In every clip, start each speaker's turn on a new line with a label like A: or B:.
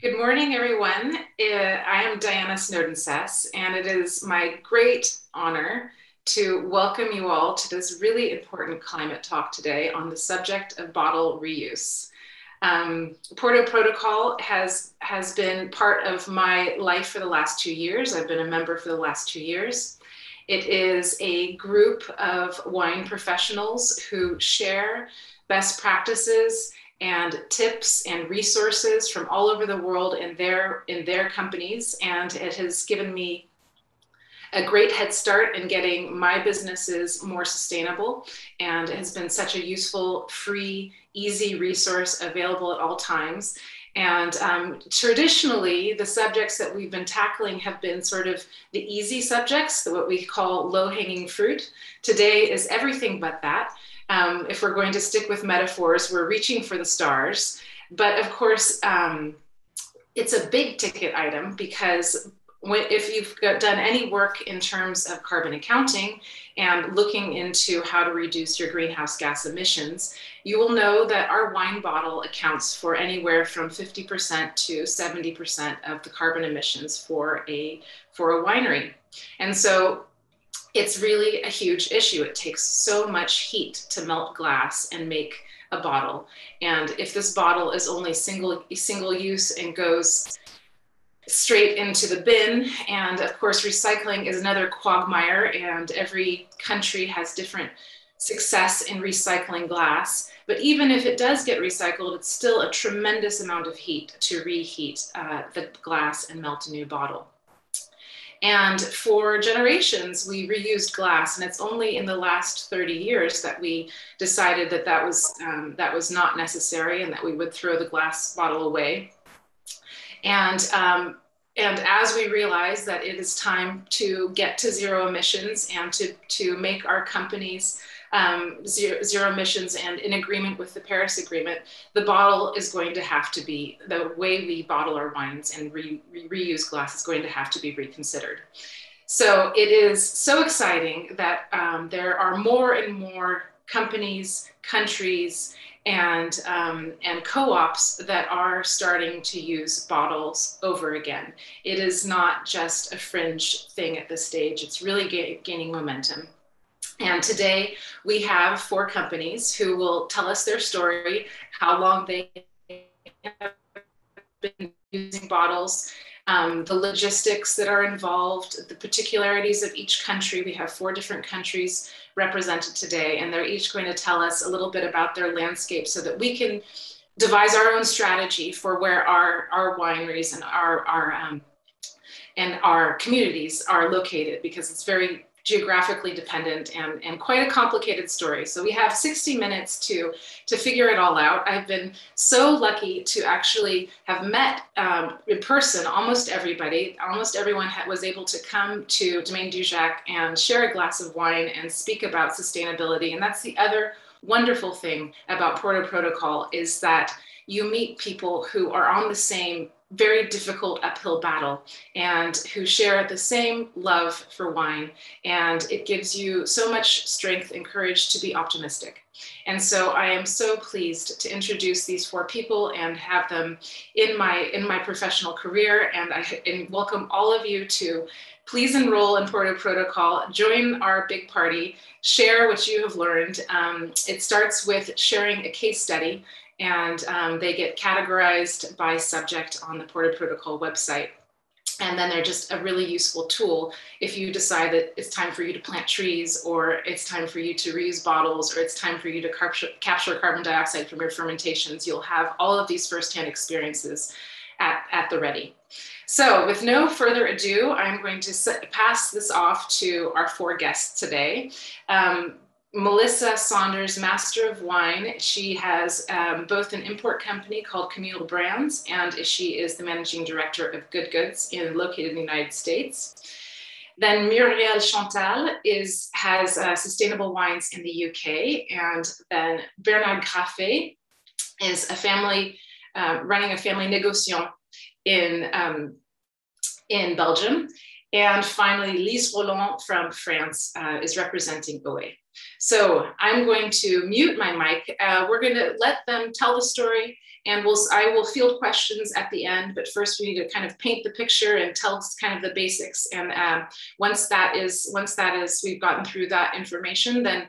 A: Good morning, everyone. I am Diana Snowden Seysses, and it is my great honor to welcome you all to this really important climate talk today on the subject of bottle reuse. Um, Porto Protocol has, has been part of my life for the last two years. I've been a member for the last two years. It is a group of wine professionals who share best practices and tips and resources from all over the world in their in their companies. And it has given me a great head start in getting my businesses more sustainable. And it has been such a useful free easy resource available at all times. And um, traditionally, the subjects that we've been tackling have been sort of the easy subjects, what we call low hanging fruit. Today is everything but that um, if we're going to stick with metaphors, we're reaching for the stars. But of course, um, it's a big ticket item because when, if you've done any work in terms of carbon accounting and looking into how to reduce your greenhouse gas emissions, you will know that our wine bottle accounts for anywhere from 50% to 70% of the carbon emissions for a, for a winery. And so it's really a huge issue. It takes so much heat to melt glass and make a bottle. And if this bottle is only single single use and goes straight into the bin, and of course recycling is another quagmire, and every country has different success in recycling glass. But even if it does get recycled, it's still a tremendous amount of heat to reheat uh, the glass and melt a new bottle. And for generations, we reused glass, and it's only in the last 30 years that we decided that that was, um, that was not necessary and that we would throw the glass bottle away. And, um, and as we realize that it is time to get to zero emissions and to, to make our companies um, zero, zero, emissions and in agreement with the Paris Agreement, the bottle is going to have to be, the way we bottle our wines and re, re, reuse glass is going to have to be reconsidered. So it is so exciting that um, there are more and more companies, countries, and um, and co-ops that are starting to use bottles over again. It is not just a fringe thing at this stage. It's really ga gaining momentum. And today we have four companies who will tell us their story, how long they have been using bottles, um, the logistics that are involved, the particularities of each country. We have four different countries represented today, and they're each going to tell us a little bit about their landscape so that we can devise our own strategy for where our, our wineries and our, our um, and our communities are located because it's very geographically dependent and, and quite a complicated story. So we have 60 minutes to, to figure it all out. I've been so lucky to actually have met um, in person almost everybody. Almost everyone was able to come to Domaine Dujac and share a glass of wine and speak about sustainability. And that's the other wonderful thing about Porto Protocol is that you meet people who are on the same very difficult uphill battle and who share the same love for wine. And it gives you so much strength and courage to be optimistic. And so I am so pleased to introduce these four people and have them in my in my professional career. And I and welcome all of you to please enroll in Porto Protocol, join our big party, share what you have learned. Um, it starts with sharing a case study and um, they get categorized by subject on the Porto Protocol website. And then they're just a really useful tool if you decide that it's time for you to plant trees, or it's time for you to reuse bottles, or it's time for you to capture, capture carbon dioxide from your fermentations. You'll have all of these firsthand experiences at, at the ready. So with no further ado, I'm going to pass this off to our four guests today. Um, Melissa Saunders, Master of Wine. She has um, both an import company called Communal Brands, and she is the managing director of Good Goods in located in the United States. Then Muriel Chatel is has uh, sustainable wines in the UK, and then Bernard Grafé is a family uh, running a family negociant in um, in Belgium And finally, Lise Rolland from France uh, is representing Oé. So I'm going to mute my mic. Uh, we're going to let them tell the story and we'll, I will field questions at the end, but first we need to kind of paint the picture and tell kind of the basics. And uh, once that is, once that is, we've gotten through that information, then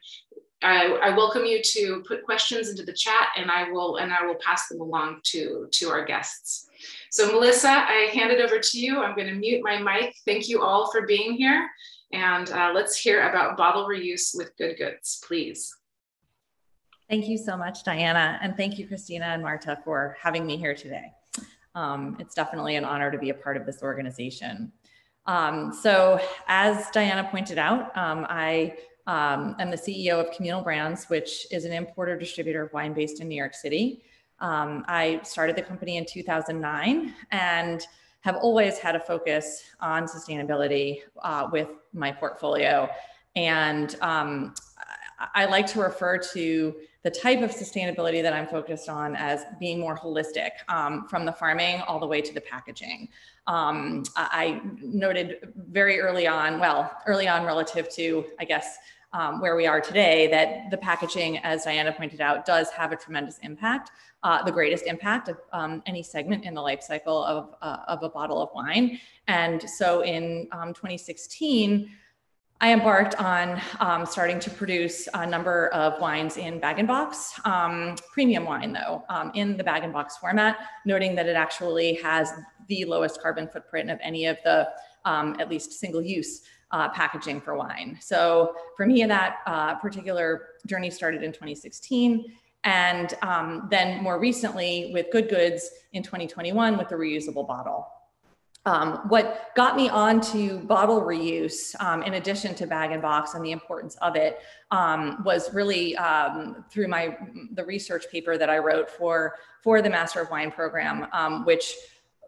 A: I, I, welcome you to put questions into the chat and I will, and I will pass them along to, to our guests. So Melissa, I hand it over to you. I'm gonna mute my mic. Thank you all for being here. And uh, let's hear about bottle reuse with Good Goods, please.
B: Thank you so much, Diana. And thank you, Christina and Marta, for having me here today. Um, it's definitely an honor to be a part of this organization. Um, so as Diana pointed out, um, I um, am the CEO of Communal Brands, which is an importer distributor of wine based in New York City. Um, I started the company in 2009 and have always had a focus on sustainability uh, with my portfolio. And um, I like to refer to the type of sustainability that I'm focused on as being more holistic um, from the farming all the way to the packaging. Um, I noted very early on, well, early on relative to, I guess, um, where we are today, that the packaging, as Diana pointed out, does have a tremendous impact, uh, the greatest impact of um, any segment in the life cycle of, uh, of a bottle of wine. And so in um, 2016, I embarked on um, starting to produce a number of wines in bag and box, um, premium wine though, um, in the bag and box format, noting that it actually has the lowest carbon footprint of any of the um, at least single use uh, packaging for wine. So for me, that uh, particular journey started in 2016. And um, then more recently with Good Goods in 2021 with the reusable bottle. Um, what got me onto bottle reuse, um, in addition to bag and box and the importance of it, um, was really um, through my the research paper that I wrote for for the Master of Wine program, um, which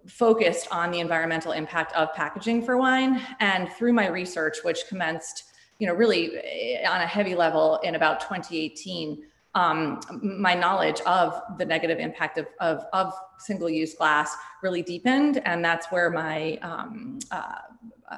B: focused on the environmental impact of packaging for wine. And through my research, which commenced, you know, really eh, on a heavy level in about 2018 um, my knowledge of the negative impact of, of, of single-use glass really deepened. And that's where my, um, uh, uh,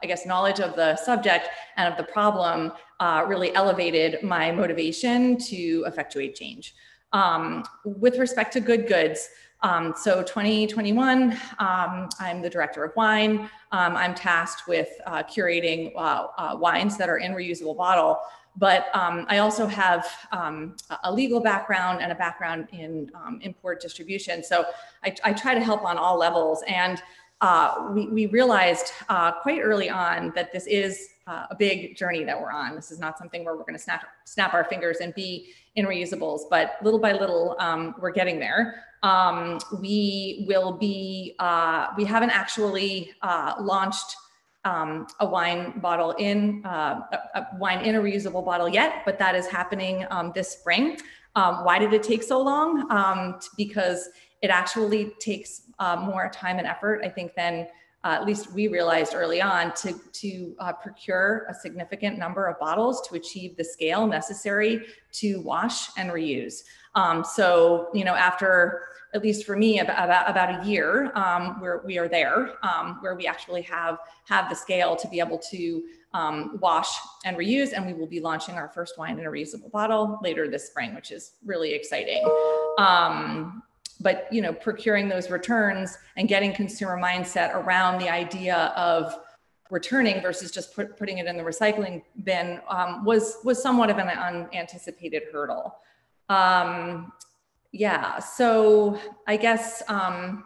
B: I guess, knowledge of the subject and of the problem uh, really elevated my motivation to effectuate change. Um, with respect to good goods, um, so 2021, um, I'm the director of wine. Um, I'm tasked with uh, curating uh, uh, wines that are in reusable bottle but um, I also have um, a legal background and a background in um, import distribution. So I, I, try to help on all levels. And uh, we, we, realized uh, quite early on that this is uh, a big journey that we're on. This is not something where we're going to snap, snap our fingers and be in reusables, but little by little, um, we're getting there. Um, we will be, uh, we haven't actually uh, launched um, a wine bottle in uh, a, a, wine in a reusable bottle yet, but that is happening um, this spring. Um, why did it take so long? Um, because it actually takes uh, more time and effort, I think, than uh, at least we realized early on to, to uh, procure a significant number of bottles to achieve the scale necessary to wash and reuse. Um, so, you know, after at least for me, about, about, a year, um, where we are there, um, where we actually have, have the scale to be able to um, wash and reuse. And we will be launching our first wine in a reusable bottle later this spring, which is really exciting. But, you know, procuring those returns and getting consumer mindset around the idea of returning versus just put, putting it in the recycling bin um, was, was somewhat of an unanticipated hurdle. Um, yeah, so I guess um,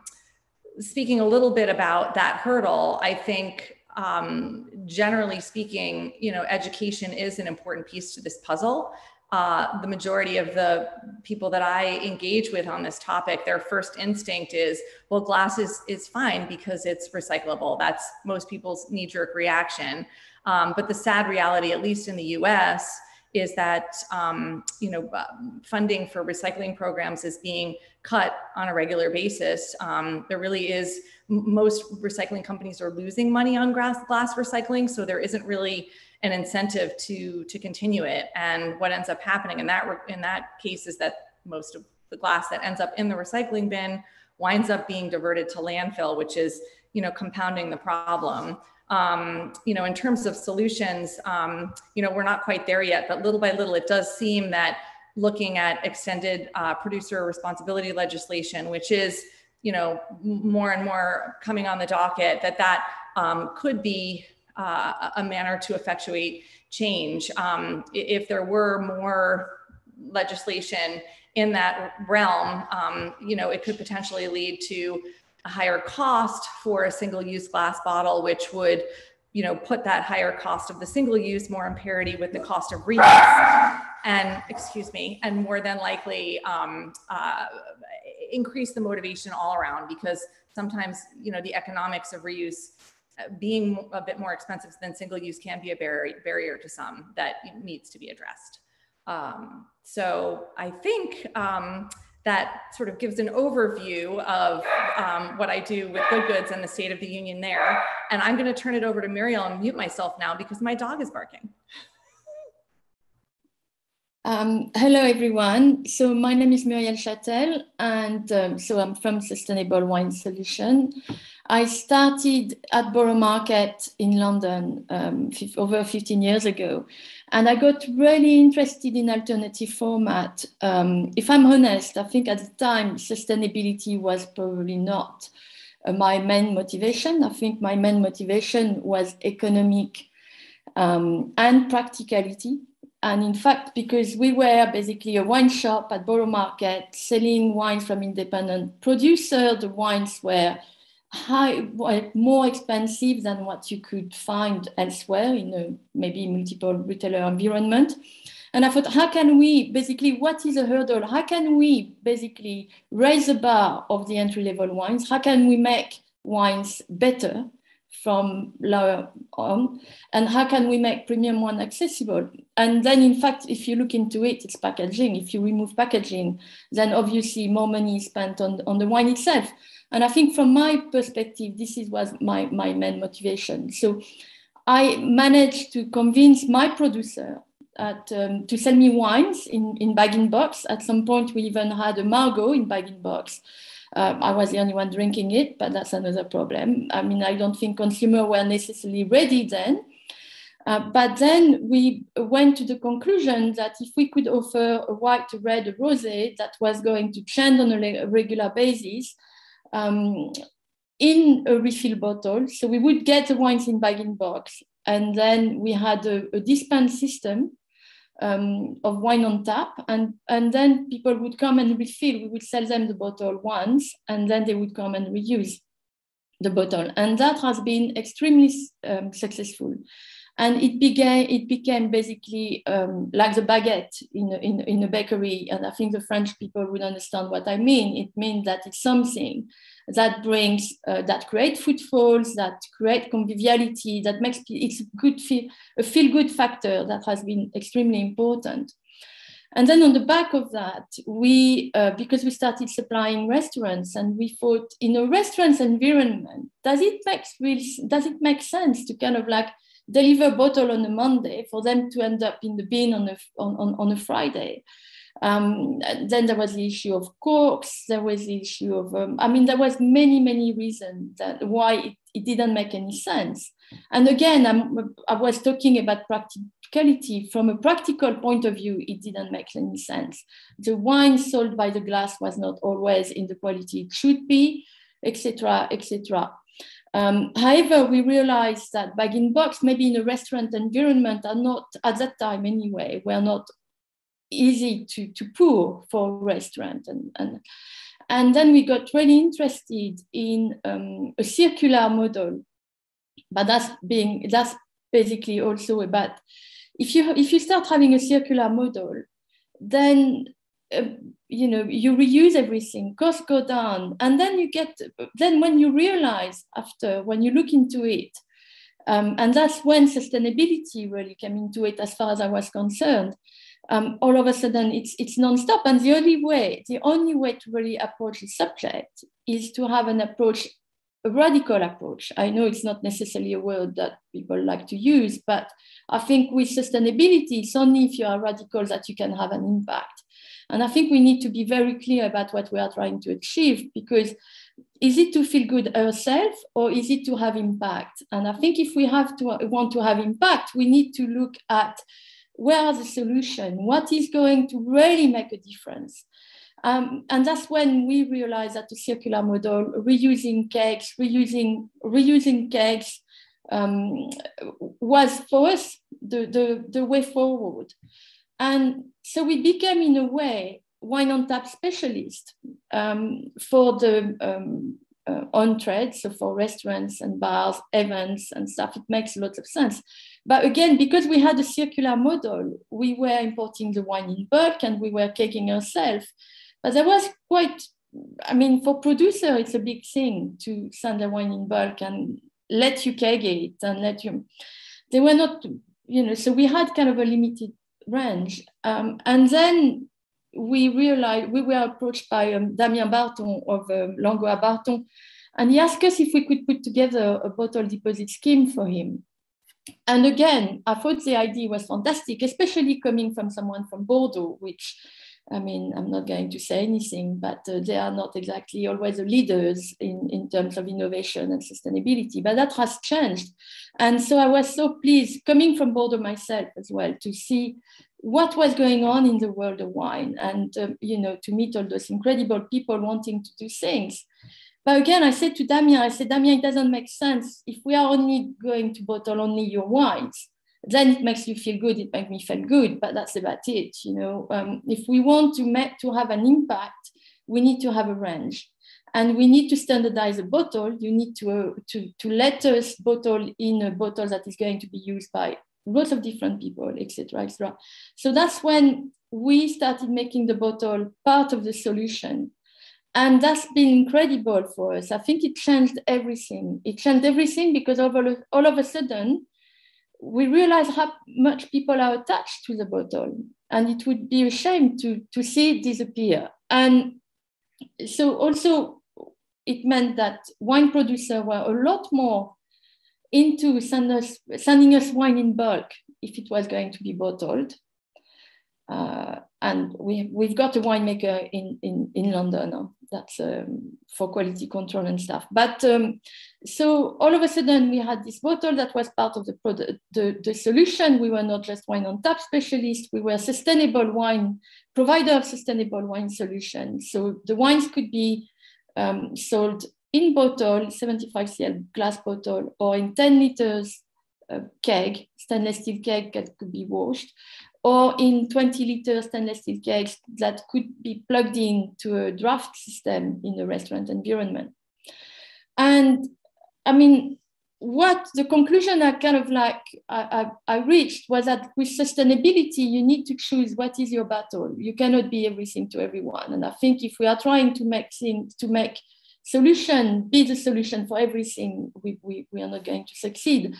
B: speaking a little bit about that hurdle, I think um, generally speaking, you know, education is an important piece to this puzzle. Uh, the majority of the people that I engage with on this topic, their first instinct is, well, glass is, is fine because it's recyclable. That's most people's knee jerk reaction. Um, but the sad reality, at least in the US, is that um, you know uh, funding for recycling programs is being cut on a regular basis. Um, there really is most recycling companies are losing money on glass, glass recycling, so there isn't really an incentive to to continue it. And what ends up happening in that in that case is that most of the glass that ends up in the recycling bin winds up being diverted to landfill, which is you know compounding the problem. um, you know, in terms of solutions, um, you know, we're not quite there yet, but little by little, it does seem that looking at extended uh, producer responsibility legislation, which is, you know, more and more coming on the docket, that that um, could be uh, a manner to effectuate change. Um, if there were more legislation in that realm, um, you know, it could potentially lead to a higher cost for a single-use glass bottle, which would, you know, put that higher cost of the single-use more in parity with the cost of reuse, and excuse me, and more than likely um, uh, increase the motivation all around because sometimes, you know, the economics of reuse being a bit more expensive than single use can be a barrier, barrier to some that needs to be addressed. Um, so I think um, that sort of gives an overview of um, what I do with Good Goods and the State of the Union there. And I'm going to turn it over to Muriel and mute myself now because my dog is barking.
C: Um, hello, everyone. So my name is Muriel Chatel, and um, so I'm from Sustainable Wine Solution. I started at Borough Market in London um, over 15 years ago, and I got really interested in alternative format. Um, if I'm honest, I think at the time sustainability was probably not uh, my main motivation. I think my main motivation was economic um, and practicality. And in fact, because we were basically a wine shop at Borough Market selling wines from independent producers, the wines were high, more expensive than what you could find elsewhere in a maybe multiple retailer environment. And I thought, how can we basically, what is a hurdle? How can we basically raise the bar of the entry level wines? How can we make wines better from lower on? And how can we make premium wine accessible? And then, in fact, if you look into it, it's packaging. If you remove packaging, then obviously more money is spent on, on the wine itself. And I think from my perspective, this is was my, my main motivation. So I managed to convince my producer at, um, to sell me wines in, in bag box. At some point, we even had a Margaux in bag in box. Um, I was the only one drinking it, but that's another problem. I mean, I don't think consumers were necessarily ready then. Uh, but then we went to the conclusion that if we could offer a white, a red, a rosé that was going to change on a regular basis, um, in a refill bottle. So we would get the wines in bag in box, and then we had a, a dispense system um, of wine on tap, and and then people would come and refill. We would sell them the bottle once, and then they would come and reuse the bottle, and that has been extremely um, successful and it began it became basically um, like the baguette in a, in, in a bakery. And i think the french people would understand what i mean. It means that it's something that brings uh, that create footfalls that create conviviality that makes it's good feel a feel good factor that has been extremely important. And then on the back of that, we, uh, because we started supplying restaurants and we thought in a restaurant environment, does it make does it make sense to kind of like deliver a bottle on a Monday for them to end up in the bin on a, on, on, a Friday. Um, then there was the issue of corks. There was the issue of, um, I mean, there was many, many reasons that why it, it didn't make any sense. And again, I'm, I was talking about practicality. From a practical point of view, it didn't make any sense. The wine sold by the glass was not always in the quality it should be, etc., etc. Um, however, we realized that bag in box, maybe in a restaurant environment, are not at that time anyway, were not easy to, to pour for restaurant. And, and, and then we got really interested in um, a circular model. But that's being that's basically also about if you if you start having a circular model, then uh, you know you reuse everything costs go down and then you get then when you realize after when you look into it um, and that's when sustainability really came into it as far as i was concerned um, all of a sudden it's it's non-stop. And the only way the only way to really approach the subject is to have an approach a radical approach. I know it's not necessarily a word that people like to use but i think with sustainability it's only if you are radical that you can have an impact and I think we need to be very clear about what we are trying to achieve because is it to feel good herself or is it to have impact? And I think if we have to want to have impact, we need to look at where are the solution? What is going to really make a difference? Um, and that's when we realized that the circular model, reusing kegs, reusing, reusing kegs, um, was for us the, the, the way forward. And so we became, in a way, wine on tap specialist um, for the um, uh, on trade, so for restaurants and bars, events and stuff. It makes lots of sense. But again, because we had a circular model, we were importing the wine in bulk and we were kegging ourselves. But there was quite, I mean, for producer, it's a big thing to send the wine in bulk and let you keg it and let you. They were not, you know, so we had kind of a limited range. Um, and then we realized we were approached by um, Damien Barton of um, Barton, and he asked us if we could put together a bottle deposit scheme for him. And again, I thought the idea was fantastic, especially coming from someone from Bordeaux, which I mean, I'm not going to say anything, but uh, they are not exactly always the leaders in, in terms of innovation and sustainability. But that has changed. And so I was so pleased, coming from Bordeaux myself as well, to see what was going on in the world of wine and, um, you know, to meet all those incredible people wanting to do things. But again, I said to Damien, I said, Damien, it doesn't make sense if we are only going to bottle only your wines then it makes you feel good it makes me feel good but that's about it you know. Um, if we want to make to have an impact we need to have a range. And we need to standardize a bottle. You need to uh, to to let us bottle in a bottle that is going to be used by lots of different people etc etc so that's when we started making the bottle part of the solution. And that's been incredible for us. I think it changed everything. It changed everything because all of, all of a sudden we realize how much people are attached to the bottle and it would be a shame to, to see it disappear. And so also it meant that wine producers were a lot more into send us, sending us wine in bulk if it was going to be bottled. Uh, and we, we've got a winemaker in, in, in London that's um, for quality control and stuff. But um, so all of a sudden we had this bottle that was part of the, product, the, the solution. We were not just wine on tap specialists, we were sustainable wine, provider of sustainable wine solutions. So the wines could be um, sold in bottle, 75 cl glass bottle, or in 10 liters uh, keg, stainless steel keg that could be washed, or in 20 liter stainless steel kegs that could be plugged in to a draft system in the restaurant environment. And I mean, what the conclusion I kind of like I, I, I, reached was that with sustainability, you need to choose what is your battle. You cannot be everything to everyone. And I think if we are trying to make things to make solution be the solution for everything, we, we, we are not going to succeed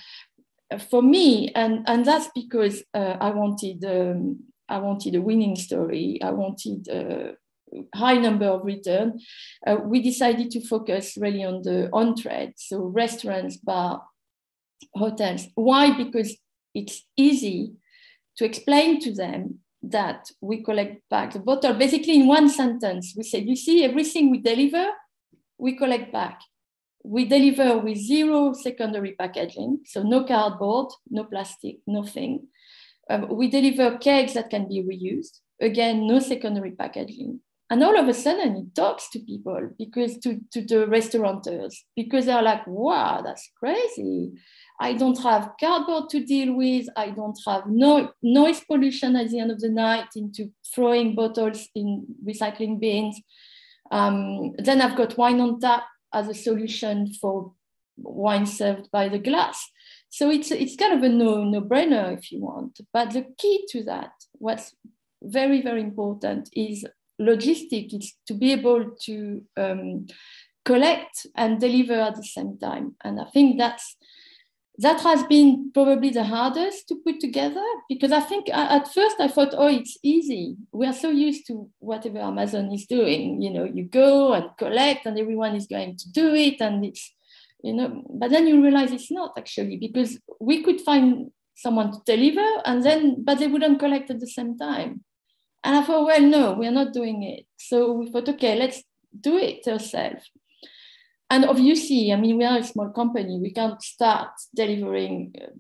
C: for me, and and that's because uh, I wanted um, I wanted a winning story. I wanted a high number of return. Uh, we decided to focus really on the on trade, so restaurants, bar, hotels. Why? Because it's easy to explain to them that we collect back the bottle. Basically, in one sentence, we said, you see, everything we deliver, we collect back we deliver with zero secondary packaging, so no cardboard, no plastic, nothing. Um, we deliver kegs that can be reused. Again, no secondary packaging. And all of a sudden, it talks to people because to, to the restaurateurs, because they're like, wow, that's crazy. I don't have cardboard to deal with. I don't have no noise pollution at the end of the night into throwing bottles in recycling bins. Um, then I've got wine on tap as a solution for wine served by the glass. So it's, it's kind of a no, no brainer if you want. But the key to that, what's very, very important is logistic. It's to be able to um, collect and deliver at the same time. And I think that's that has been probably the hardest to put together because I think uh, at first I thought, oh, it's easy. We are so used to whatever Amazon is doing. You know, you go and collect, and everyone is going to do it, and it's, you know. But then you realize it's not actually because we could find someone to deliver, and then but they wouldn't collect at the same time. And I thought, well, no, we are not doing it. So we thought, okay, let's do it ourselves. And obviously, I mean, we are a small company. We can't start delivering uh,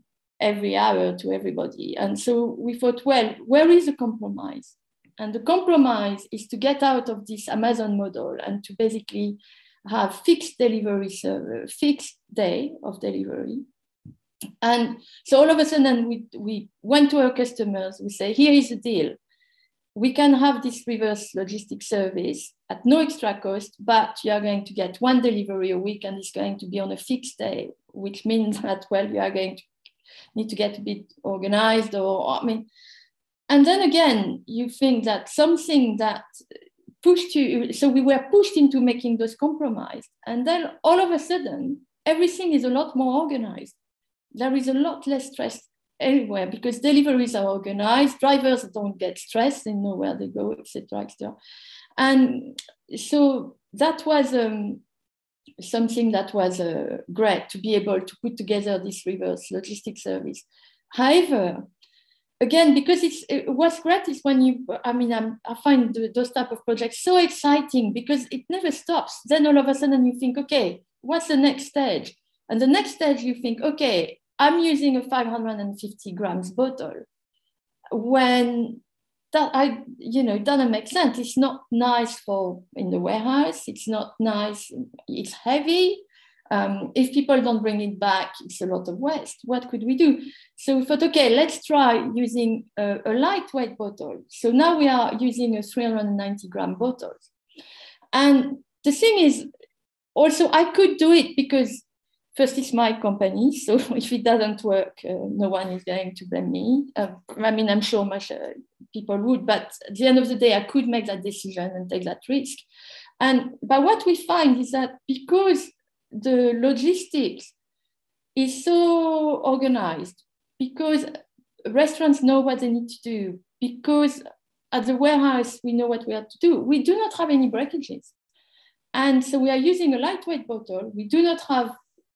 C: every hour to everybody. And so we thought, well, where is the compromise? And the compromise is to get out of this Amazon model and to basically have fixed delivery server, fixed day of delivery. And so all of a sudden we, we went to our customers, we say, here is the deal. We can have this reverse logistics service at no extra cost, but you are going to get one delivery a week and it's going to be on a fixed day, which means that, well, you are going to need to get a bit organized or, I mean, and then again, you think that something that pushed you, so we were pushed into making those compromises. And then all of a sudden, everything is a lot more organized. There is a lot less stress everywhere because deliveries are organized, drivers don't get stressed, they know where they go, etc. etc. And so that was um, something that was uh, great to be able to put together this reverse logistics service. However, again, because it's it, what's great is when you, I mean, I'm, i find the, those type of projects so exciting because it never stops. Then all of a sudden you think, okay, what's the next stage? And the next stage you think, okay, I'm using a 550 grams bottle. When that I, you know, doesn't make sense. It's not nice for in the warehouse. It's not nice. It's heavy. Um, if people don't bring it back, it's a lot of waste. What could we do? So we thought, okay, let's try using a, a lightweight bottle. So now we are using a 390 gram bottle. And the thing is, also I could do it because first it's my company. So if it doesn't work, uh, no one is going to blame me. Uh, I mean, I'm sure much uh, people would, but at the end of the day, I could make that decision and take that risk. And but what we find is that because the logistics is so organized because restaurants know what they need to do because at the warehouse we know what we have to do we do not have any breakages and so we are using a lightweight bottle we do not have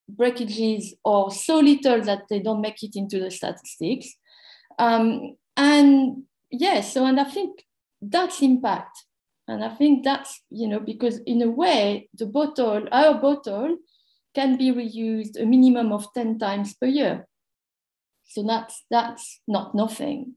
C: breakages or so little that they don't make it into the statistics um, and yes so and i think that's impact and I think that's, you know, because in a way, the bottle, our bottle can be reused a minimum of 10 times per year. So that's, that's not nothing.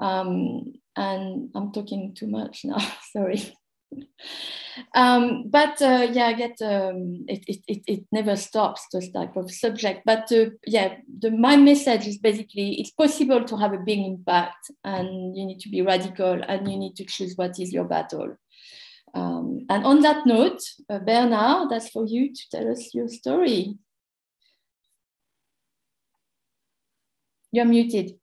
C: Um, and I'm talking too much now, sorry. um, but uh, yeah, I get um, it, it, it, it, never stops this type of subject. But uh, yeah, the, my message is basically it's possible to have a big impact, and you need to be radical, and you need to choose what is your battle. Um, and on that note, uh, Bernard, that's for you to tell us your story. You're muted.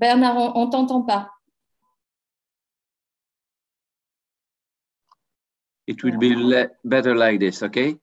C: Bernard, on, on t'entend pas.
D: It will be better like this, okay?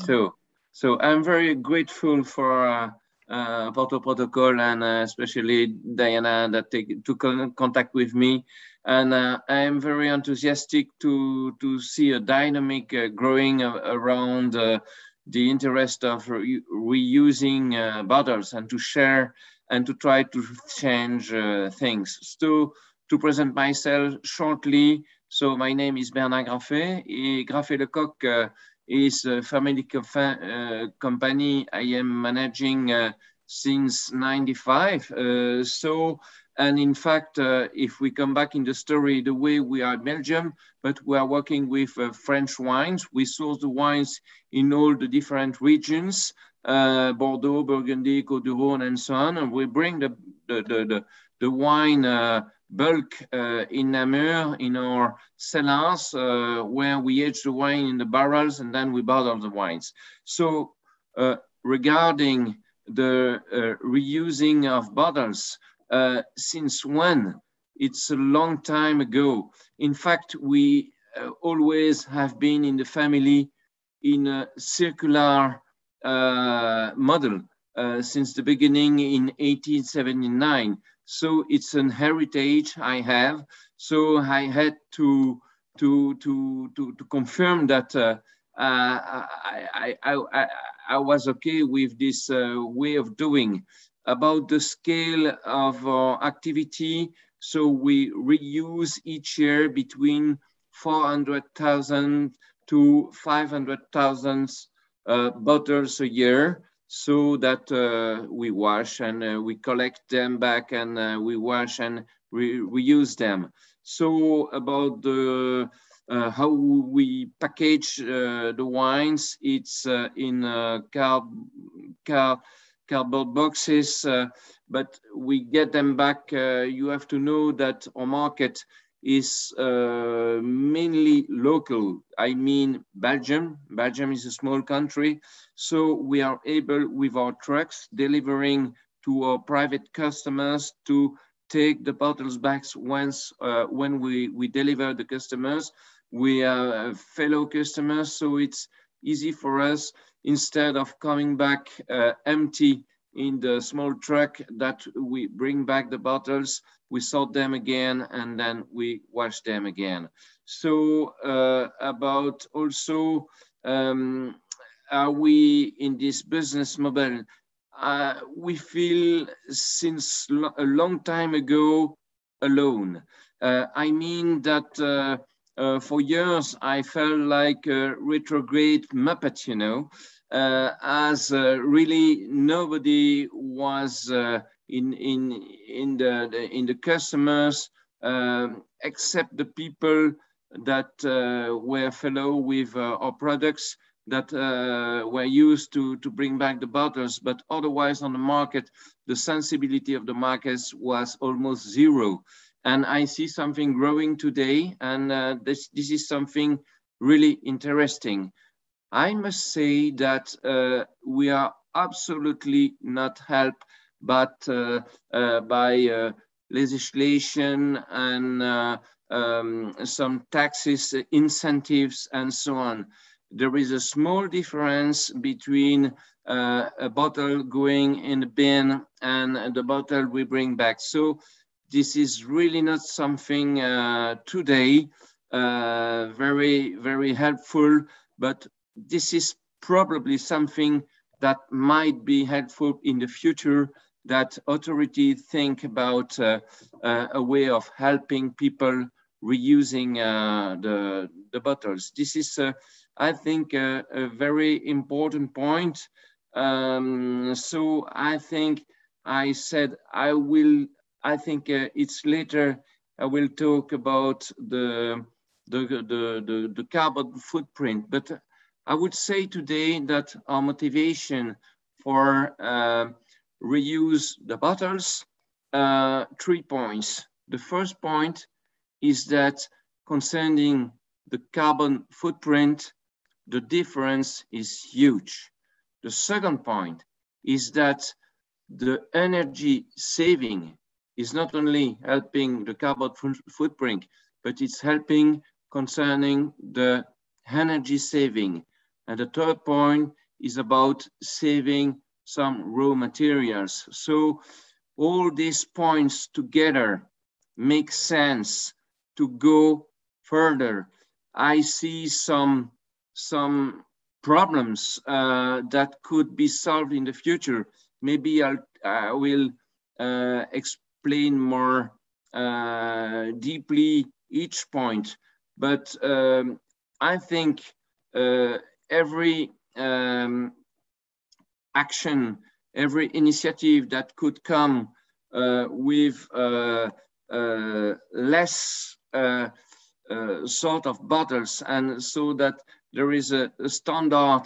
D: So, so I'm very grateful for uh, uh, Porto Protocol and uh, especially Diana that take, took contact with me. And uh, I am very enthusiastic to, to see a dynamic uh, growing around uh, the interest of re reusing uh, bottles and to share and to try to change things. So to present myself shortly, so my name is Bernard Grafé. Et Grafé Lecocq is a family uh, company I am managing uh, since 95. Uh, so, and in fact, uh, if we come back in the story, the way we are in Belgium, but we are working with uh, French wines. We source the wines in all the different regions, uh, Bordeaux, Burgundy, Côte d'Or, and so on. And we bring the, the, the, the, the wine bulk uh, in Namur in our cellars uh, where we age the wine in the barrels and then we bottle the wines. So uh, regarding the uh, reusing of bottles, uh, since when? It's a long time ago. In fact, we uh, always have been in the family in a circular model since the beginning in 1879. So it's an heritage I have. So I had to to to to, to confirm that uh, uh, I, I, I, I was okay with this uh, way of doing. About the scale of our activity, So we reuse each year between 400,000 to 500,000 uh, bottles a year so that uh, we wash and uh, we collect them back and uh, we wash and re reuse them. So about the uh, how we package uh, the wines, it's in card, card, cardboard boxes, but we get them back. you have to know that our market is uh, mainly local. I mean Belgium. Belgium is a small country, so we are able with our trucks delivering to our private customers to take the bottles back once uh, when we, we deliver the customers. We are fellow customers, so it's easy for us instead of coming back uh, empty in the small truck that we bring back the bottles, we sort them again, and then we wash them again. So uh, about also, um, are we in this business model? Uh, we feel since lo a long time ago alone. Uh, I mean that uh, uh, for years I felt like a retrograde Muppet, you know, uh, as uh, really nobody was uh, in in in the, the in the customers um, except the people that were fellow with our products that uh, were used to, to bring back the bottles, but otherwise on the market, the sensibility of the markets was almost zero. And I see something growing today, and uh, this, this is something really interesting. I must say that uh, we are absolutely not helped but uh, uh, by uh, legislation and um, some taxes, incentives, and so on. There is a small difference between uh, a bottle going in the bin and the bottle we bring back. So this is really not something uh, today uh, very, very helpful, but this is probably something that might be helpful in the future that authorities think about uh, uh, a way of helping people reusing uh, the, the bottles. This is, uh, I think, a, a, very important point. Um, so I think I said I will, I think uh, it's later, I will talk about the, the, the, the, the carbon footprint, but I would say today that our motivation for uh, reuse the bottles, uh, three points. The first point is that concerning the carbon footprint, the difference is huge. The second point is that the energy saving is not only helping the carbon footprint, but it's helping concerning the energy saving and the third point is about saving some raw materials. So all these points together make sense to go further. I see some, some problems uh, that could be solved in the future. Maybe I'll, I will uh, explain more uh, deeply each point, but um, I think uh, every um, action, every initiative that could come uh, with uh, uh, less uh, uh, sort of bottles and so that there is a, a, standard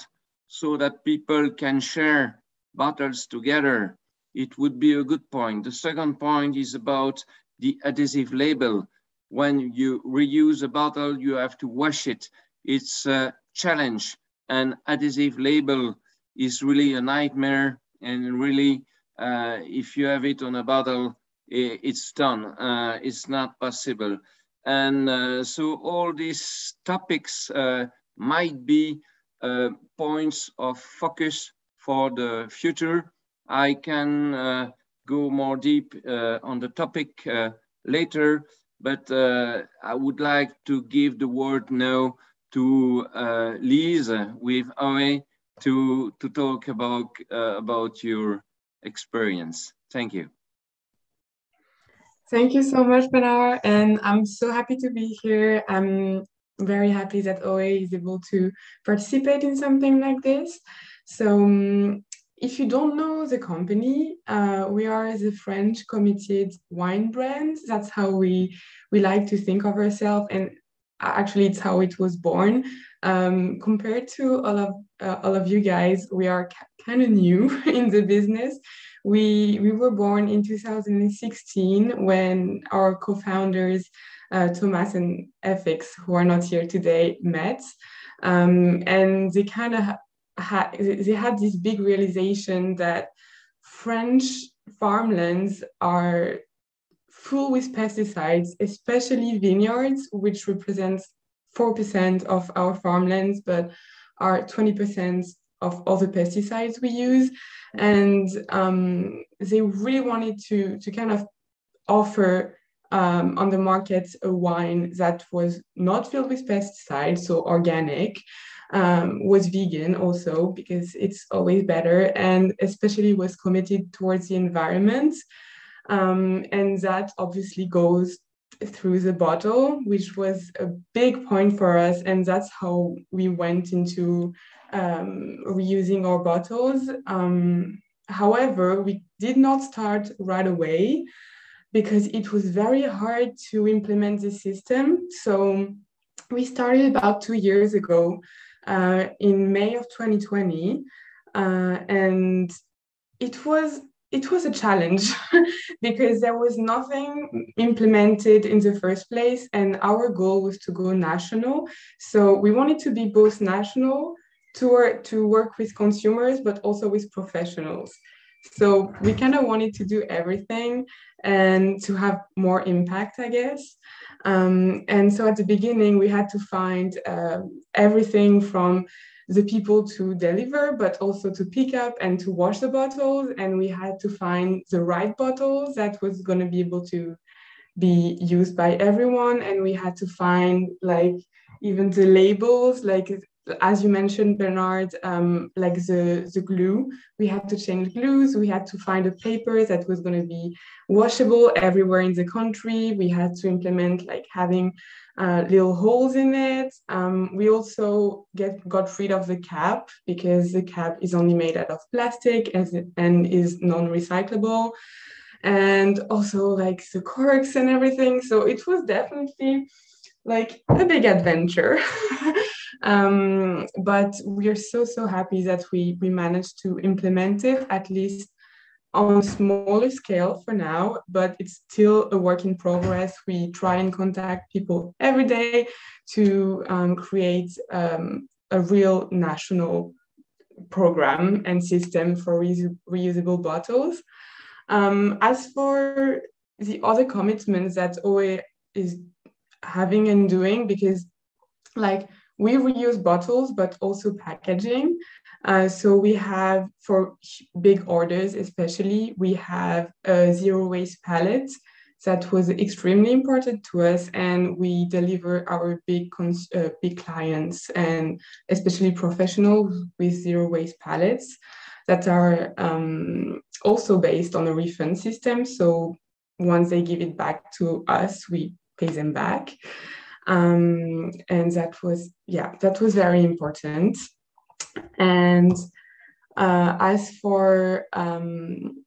D: so that people can share bottles together, it would be a good point. The second point is about the adhesive label. When you reuse a bottle, you have to wash it. It's a challenge an adhesive label is really a nightmare. And really uh, if you have it on a bottle it's done. Uh, it's not possible. And uh, so all these topics uh, might be uh, points of focus for the future. I can uh, go more deep on the topic later but i would like to give the word now to uh, Lise with Oé to, to talk about, uh, about your experience. Thank you.
E: Thank you so much, Benar. And I'm so happy to be here. I'm very happy that Oé is able to participate in something like this. So um, if you don't know the company, uh, we are the French committed wine brand. That's how we we like to think of ourselves, and actually, it's how it was born. Um, compared to all of uh, all of you guys, we are kind of new in the business. We we were born in 2016 when our co-founders uh, Thomas and FX, who are not here today, met, um, and they kind of had they had this big realization that French farmlands are full with pesticides, especially vineyards, which represents 4% of our farmlands, but are 20% of all the pesticides we use. And um, they really wanted to, to kind of offer um, on the market a wine that was not filled with pesticides, so organic, um, was vegan also because it's always better and especially was committed towards the environment um, and that obviously goes through the bottle which was a big point for us. And that's how we went into um, reusing our bottles. Um, however we did not start right away because it was very hard to implement the system. So we started about two years ago uh, in May of 2020, uh, and it was it was a challenge because there was nothing implemented in the first place, and our goal was to go national. So we wanted to be both national to work, to work with consumers, but also with professionals. So we kind of wanted to do everything and to have more impact, I guess. Um, and so at the beginning, we had to find uh, everything from the people to deliver, but also to pick up and to wash the bottles. And we had to find the right bottles that was going to be able to be used by everyone. And we had to find like even the labels, like as you mentioned, Bertrand, um, like the, the glue, we had to change glues. We had to find a paper that was going to be washable everywhere in the country. We had to implement like having uh, little holes in it. Um, we also get got rid of the cap because the cap is only made out of plastic as and is non-recyclable. And also like the corks and everything. So it was definitely like a big adventure. um, but we are so, so happy that we, we managed to implement it at least on a smaller scale for now, but it's still a work in progress. We try and contact people every day to um, create um, a real national program and system for reusable bottles. Um, as for the other commitments that Oé is having and doing because like we reuse bottles but also packaging uh, so we have for big orders especially we have a zero waste pallet that was extremely important to us and we deliver our big uh, big clients and especially professionals with zero waste pallets that are um, also based on a refund system so once they give it back to us we pay them back. Um, and that was, yeah, that was very important. And uh, as for, um,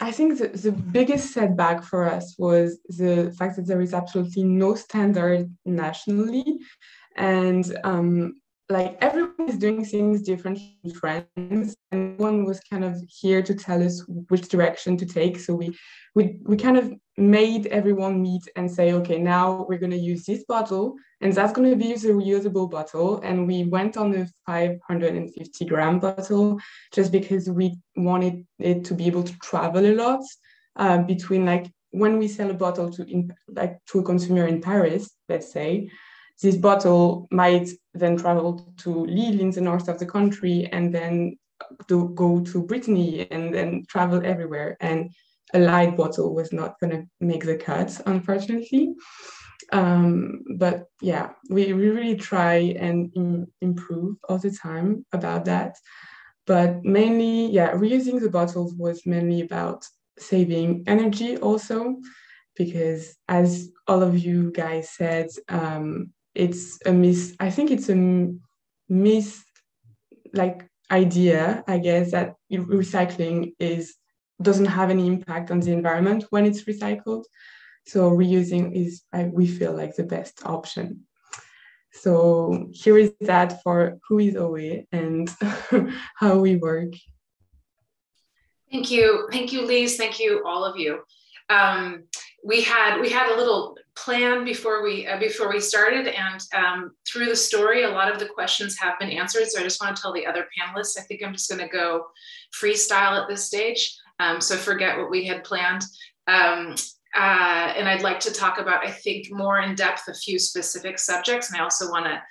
E: I think the, the biggest setback for us was the fact that there is absolutely no standard nationally. And um, like everyone is doing things differently in France, and one was kind of here to tell us which direction to take. So we we we kind of made everyone meet and say, okay, now we're going to use this bottle, and that's going to be the reusable bottle. And we went on the 550 gram bottle just because we wanted it to be able to travel a lot uh, between like when we sell a bottle to in, like to a consumer in Paris, let's say this bottle might then travel to Lille in the north of the country and then to go to Brittany and then travel everywhere. And a light bottle was not going to make the cut, unfortunately. Um, but yeah, we, really try and Im improve all the time about that. But mainly, yeah, reusing the bottles was mainly about saving energy also because as all of you guys said, um, it's a miss. I think it's a miss, like idea, I guess, that recycling is doesn't have any impact on the environment when it's recycled. So reusing is, I, we feel like the best option. So here is that for who is Oé and how we work.
A: Thank you. Thank you, Lise. Thank you, all of you. Um, we had we had a little plan before we uh, before we started, and um, through the story, a lot of the questions have been answered. So I just want to tell the other panelists. I think I'm just going to go freestyle at this stage. Um, so forget what we had planned. Um, uh, and I'd like to talk about, I think, more in depth a few specific subjects. And I also want to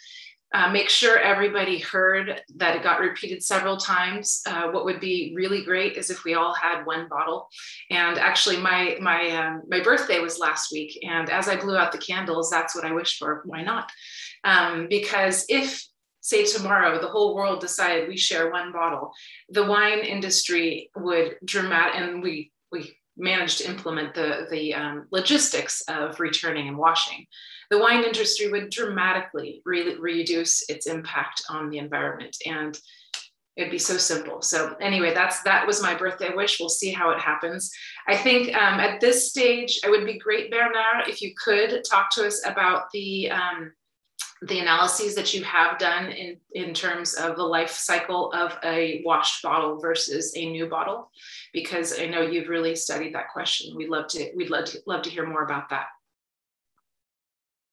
A: uh, make sure everybody heard that it got repeated several times. Uh, what would be really great is if we all had one bottle. And actually, my my um, my birthday was last week, and as I blew out the candles, that's what I wished for. Why not? Um, because if say tomorrow the whole world decided we share one bottle, the wine industry would dramatic, and we we managed to implement the the um, logistics of returning and washing the wine industry would dramatically re- reduce its impact on the environment and it'd be so simple so anyway that's that was my birthday wish we'll see how it happens i think um, at this stage it would be great Bertrand if you could talk to us about the um, the analyses that you have done in, in terms of the life cycle of a washed bottle versus a new bottle, because I know you've really studied that question. We'd love to, we'd love to, love to hear more about that.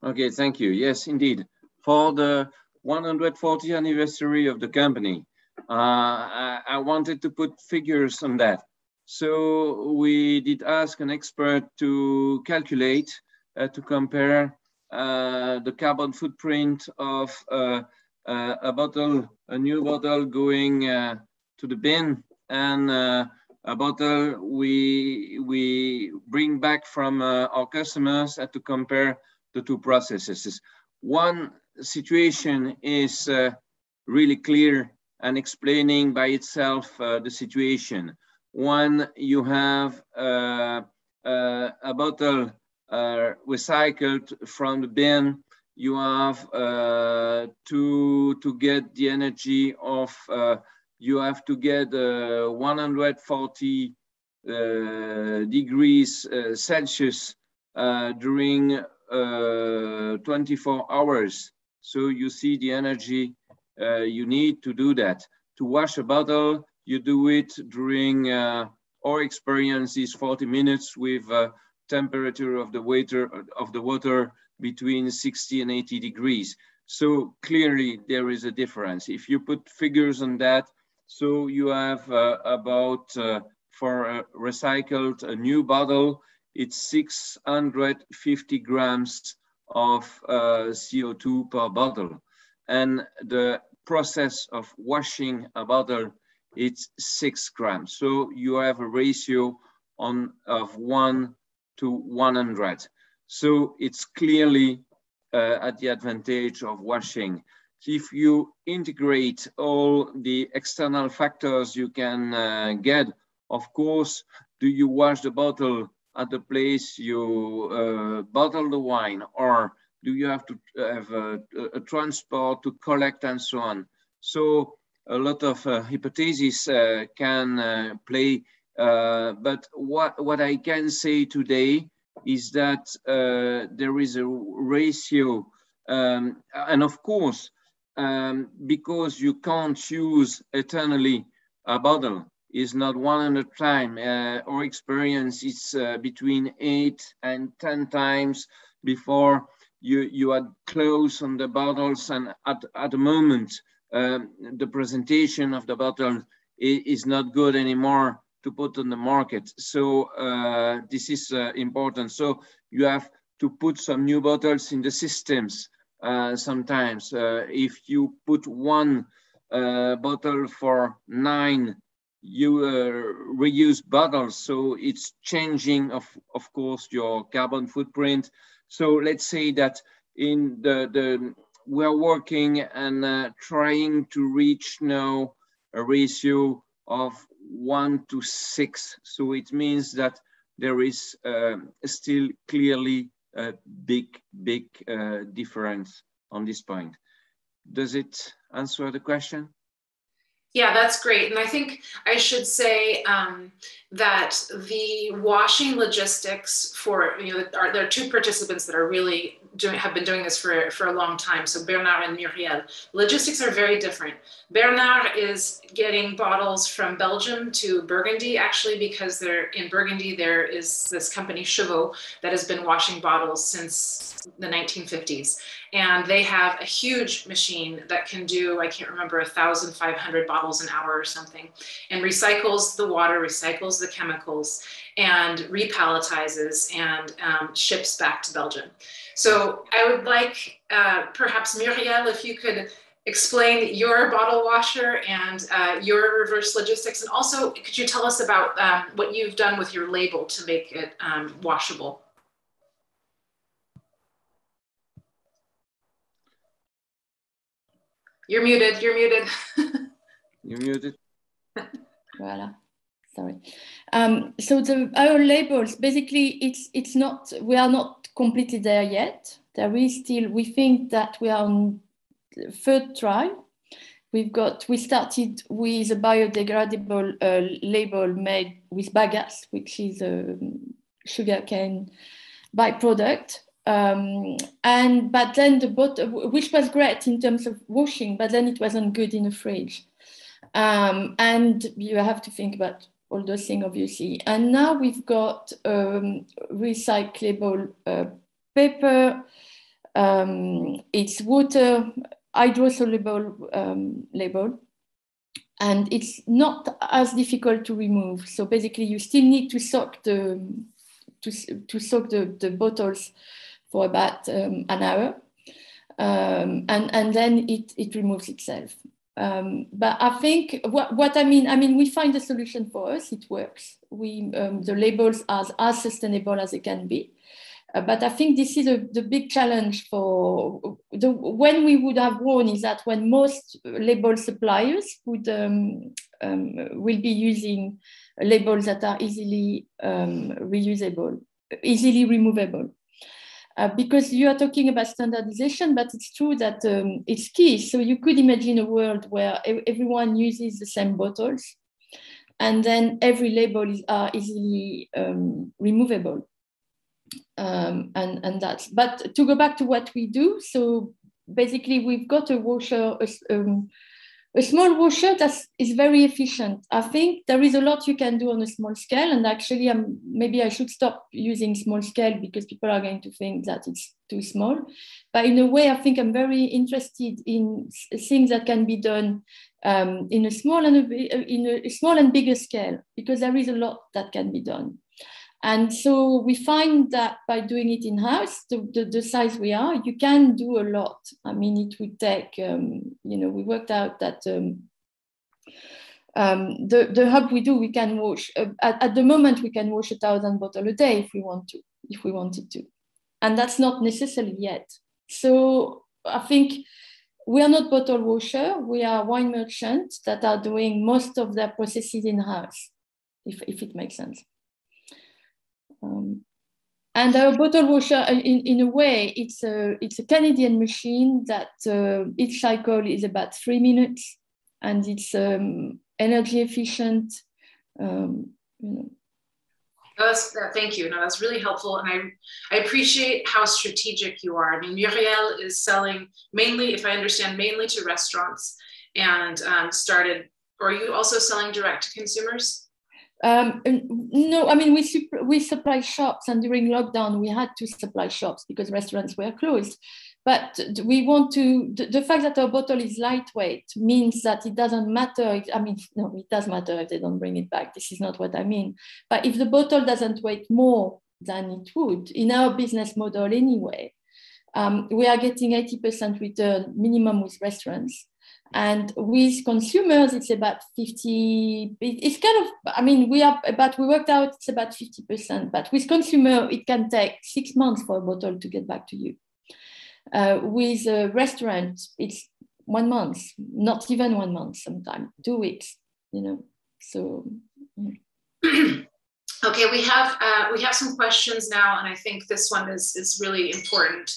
D: Okay, thank you. Yes, indeed. For the 140th anniversary of the company, uh, I, I, wanted to put figures on that. So we did ask an expert to calculate, uh, to compare uh, the carbon footprint of uh, uh, a bottle, a new bottle going to the bin and a bottle we, we bring back from our customers to compare the two processes. One situation is uh, really clear and explaining by itself uh, the situation. One, you have uh, uh a bottle uh, recycled from the bin. You have uh, to, to get the energy of, you have to get 140 degrees Celsius during uh, 24 hours. So you see the energy uh, you need to do that. To wash a bottle, you do it during uh, our experience is 40 minutes with uh, temperature of the water of the water between 60 and 80 degrees. So clearly there is a difference. If you put figures on that, so you have uh, about uh, for recycled a new bottle, it's 650 grams of uh, CO2 per bottle. And the process of washing a bottle, it's six grams. So you have a ratio on of one to 100. So it's clearly uh, at the advantage of washing. If you integrate all the external factors you can uh, get, of course, do you wash the bottle at the place you uh, bottle the wine or do you have to have a, a, transport to collect and so on? So a lot of uh, hypotheses uh, can uh, play, uh, but what, what I can say today is that uh, there is a ratio, um, and of course, um, because you can't use eternally a bottle, is not 100 times. Uh, our experience is uh, between eight and 10 times before you, you are close on the bottles and at, at the moment, um, the presentation of the bottle is not good anymore to put on the market. So uh, this is uh, important. So you have to put some new bottles in the systems uh, sometimes. Uh, if you put one bottle for nine you uh, reuse bottles, so it's changing, of, of course, your carbon footprint. So let's say that in the, the we're working and uh, trying to reach now a ratio of one to six. So it means that there is uh, still clearly a big, big uh, difference on this point. Does it answer the question?
A: Yeah, that's great. And I think I should say um, that the washing logistics for, you know, are, there are two participants that are really doing, have been doing this for, for a long time. So Bertrand and Muriel. Logistics are very different. Bertrand is getting bottles from Belgium to Burgundy, actually, because they're in Burgundy, there is this company Chevaux that has been washing bottles since the 1950s. And they have a huge machine that can do, I can't remember, 1,500 bottles an hour or something, and recycles the water, recycles the chemicals, and repalletizes and um, ships back to Belgium. So I would like uh, perhaps Muriel, if you could explain your bottle washer and uh, your reverse logistics, and also could you tell us about um, what you've done with your label to make it um, washable? You're muted. You're muted.
D: you're muted.
C: Voila. Sorry. Um, so the our labels basically it's it's not we are not completely there yet. There is still we think that we are on third try. We've got we started with a biodegradable uh, label made with bagasse, which is a sugarcane byproduct. Um, and but then the bottle, which was great in terms of washing, but then it wasn't good in the fridge. Um, and you have to think about all those things, obviously. And now we've got um, recyclable uh, paper. Um, it's water hydrosoluble um, label, and it's not as difficult to remove. So basically, you still need to soak the to, to soak the, the bottles for about um, an hour, um, and and then it it removes itself. Um, but I think what, what I mean, I mean, we find a solution for us. It works. We um, the labels are as sustainable as they can be. Uh, but I think this is a, the big challenge for the when we would have won is that when most label suppliers would um, um will be using labels that are easily um, reusable, easily removable. Uh, because you are talking about standardization, but it's true that um, it's key. So you could imagine a world where everyone uses the same bottles, and then every label is uh, easily um, removable. Um, and and that's. But to go back to what we do, so basically we've got a washer, um, a small washer that is very efficient. I think there is a lot you can do on a small scale, and actually, um, maybe I should stop using small scale because people are going to think that it's too small. But in a way, I think I'm very interested in things that can be done um, in a small and a, in a small and bigger scale because there is a lot that can be done. And so we find that by doing it in house, the, the, the, size we are, you can do a lot. I mean, it would take, um, you know, we worked out that um, um, the, the hub we do, we can wash, uh, at, at, the moment, we can wash a thousand bottle a day if we want to, if we wanted to. And that's not necessary yet. So I think we are not bottle washer, we are wine merchants that are doing most of their processes in house, if, if it makes sense. Um, and our bottle washer, uh, in, in a way, it's a, it's a Canadian machine that uh, each cycle is about three minutes and it's um, energy efficient. Um, you know.
A: That's, thank you. No, that's really helpful. And I, I appreciate how strategic you are. I mean, Muriel is selling mainly, if I understand, mainly to restaurants and um, started, or are you also selling direct to consumers?
C: Um, no, I mean, we, we supply shops, and during lockdown, we had to supply shops because restaurants were closed. But we want to, the, the fact that our bottle is lightweight means that it doesn't matter. If, I mean, no, it does matter if they don't bring it back. This is not what I mean. But if the bottle doesn't weigh more than it would in our business model anyway, um, we are getting 80% return minimum with restaurants. And with consumers, it's about 50, it's kind of, I mean, we are, but we worked out it's about 50%, but with consumer, it can take six months for a bottle to get back to you. Uh, with a restaurant, it's one month, not even one month sometimes, two weeks, you know, so.
A: Mm. Okay, we have uh, we have some questions now, and I think this one is is really important.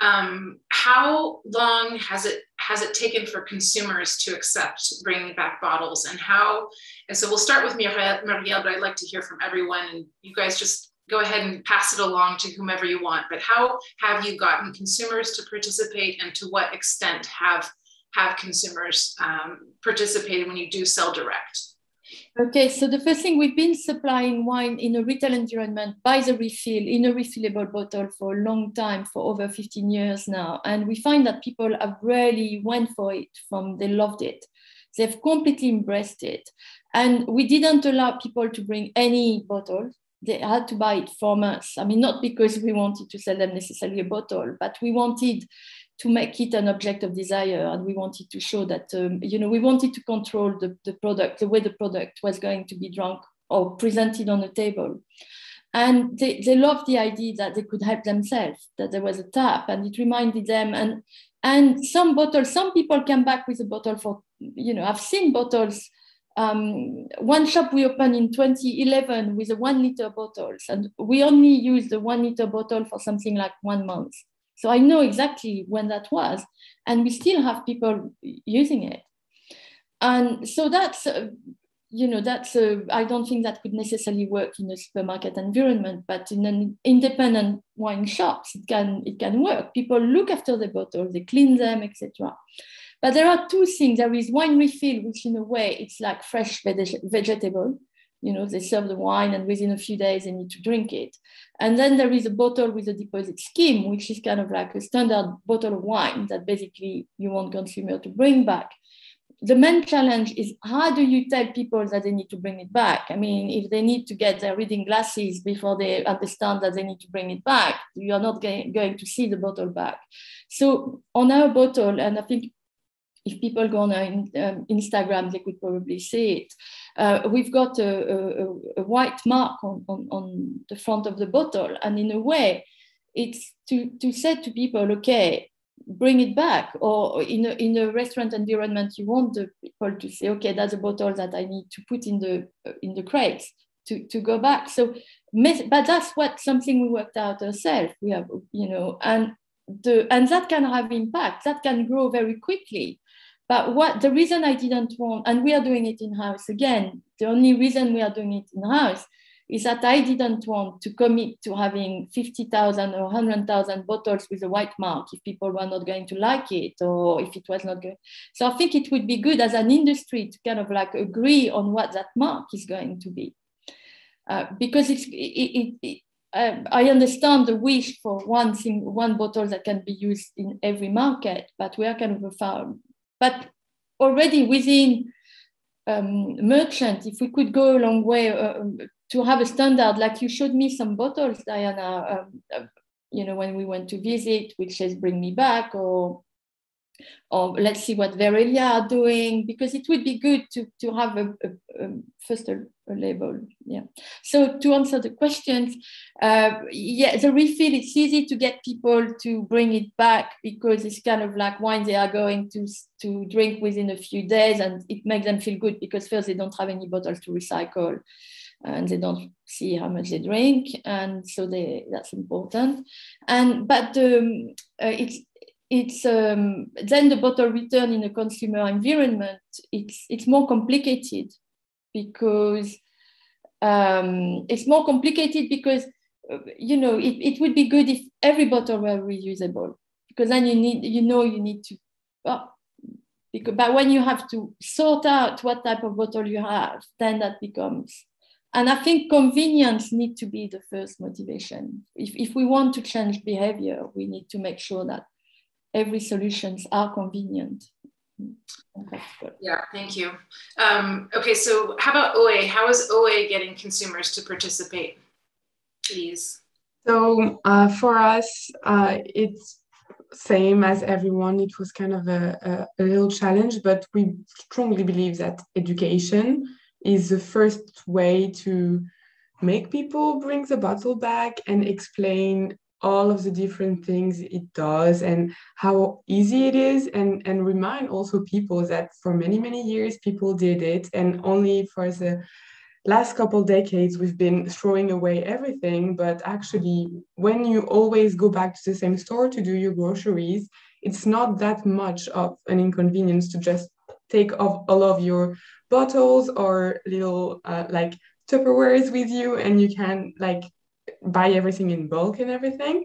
A: Um, how long has it has it taken for consumers to accept bringing back bottles, and how? And so we'll start with Muriel, but I'd like to hear from everyone, and you guys just go ahead and pass it along to whomever you want. But how have you gotten consumers to participate, and to what extent have have consumers um, participated when you do sell direct?
C: Okay, so the first thing we've been supplying wine in a retail environment by the refill in a refillable bottle for a long time, for over 15 years now. And we find that people have really went for it from, they loved it. They've completely embraced it. And we didn't allow people to bring any bottle. They had to buy it from us. I mean, not because we wanted to sell them necessarily a bottle, but we wanted to make it an object of desire and we wanted to show that um, you know we wanted to control the, the product the way the product was going to be drunk or presented on the table. And they, they loved the idea that they could help themselves that there was a tap and it reminded them and and some bottles some people came back with a bottle for you know i've seen bottles um, one shop we opened in 2011 with a one liter bottles and we only used the one liter bottle for something like one month so I know exactly when that was, and we still have people using it. And so that's, uh, you know, that's, uh, I don't think that could necessarily work in a supermarket environment, but in an independent wine shops, it can, it can work. People look after the bottles, they clean them, etc. But there are two things. There is wine refill, which in a way it's like fresh veg- vegetable you know they serve the wine and within a few days they need to drink it. And then there is a bottle with a deposit scheme which is kind of like a standard bottle of wine that basically you want consumer to bring back. The main challenge is how do you tell people that they need to bring it back? I mean if they need to get their reading glasses before they understand that they need to bring it back you are not going to see the bottle back. So on our bottle and i think if people go on um, Instagram, they could probably see it. Uh, we've got a, a, a white mark on, on, on, the front of the bottle. And in a way, it's to, to say to people, okay, bring it back. Or in a, in a restaurant environment, you want the people to say, okay, that's a bottle that I need to put in the, in the crates to, to go back. So, but that's what something we worked out ourselves. We have, you know, and the, and that can have impact. That can grow very quickly but what the reason I didn't want, and we are doing it in house again, the only reason we are doing it in house is that I didn't want to commit to having 50,000 or 100,000 bottles with a white mark if people were not going to like it or if it was not good. So I think it would be good as an industry to kind of like agree on what that mark is going to be. Uh, because it's, it, it, it uh, I understand the wish for one thing, one bottle that can be used in every market, but we are kind of a farm, but already within um, merchant, if we could go a long way uh, um, to have a standard, like you showed me some bottles, Diana, um, uh, you know, when we went to visit, which says bring me back, or or let's see what Verallia are doing, because it would be good to, to have a, a, a first a, label. Yeah. So to answer the questions, uh, yeah, the refill, it's easy to get people to bring it back because it's kind of like wine they are going to, to drink within a few days and it makes them feel good because first they don't have any bottles to recycle and they don't see how much they drink and so they that's important and but um, uh, it's it's um, then the bottle return in a consumer environment it's it's more complicated because um, it's more complicated because you know it, it would be good if every bottle were reusable because then you need you know you need to well, because, but when you have to sort out what type of bottle you have then that becomes and i think convenience need to be the first motivation if, if we want to change behavior we need to make sure that every solutions are convenient.
A: Yeah, thank you. Um, okay, so how about Oé? How is Oé getting consumers to participate, please?
E: So uh, for us, uh, it's same as everyone. It was kind of a, a, a little challenge, but we strongly believe that education is the first way to make people bring the bottle back and explain all of the different things it does and how easy it is. And and remind also people that for many many years people did it. And only for the last couple decades we've been throwing away everything. But actually when you always go back to the same store to do your groceries it's not that much of an inconvenience to just take off all of your bottles or little uh, like tupperwares with you. And you can like buy everything in bulk and everything